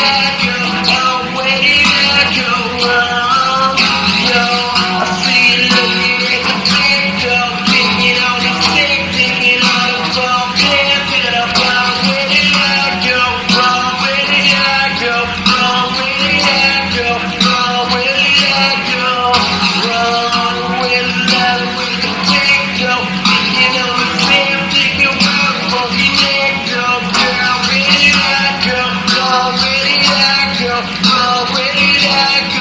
Yeah. always had